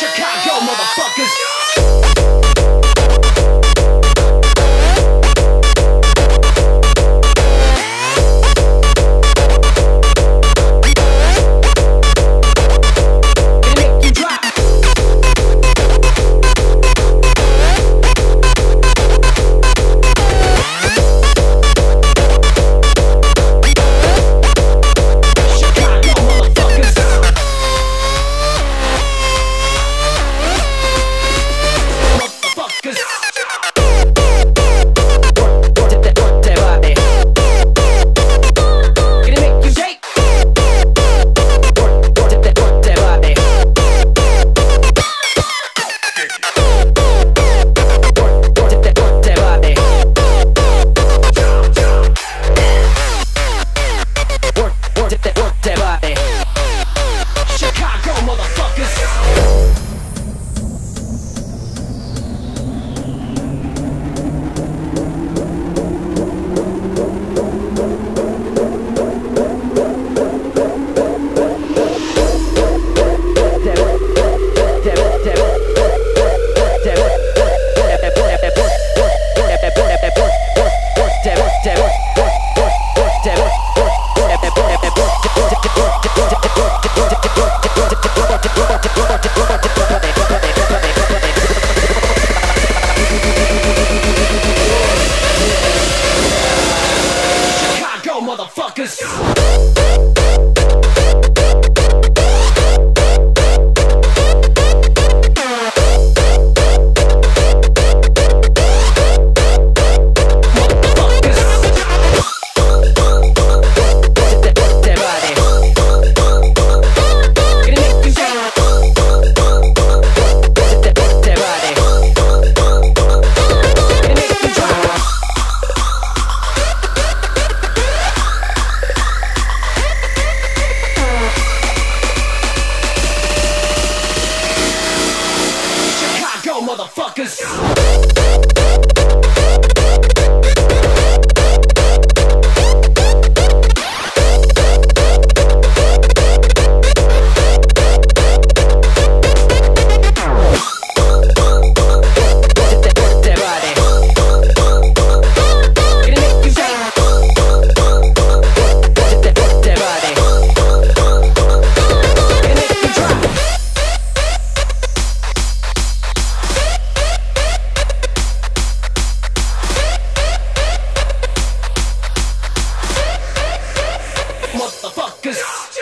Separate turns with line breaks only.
Chicago motherfuckers. motherfuckers. motherfuckers. motherfuckers.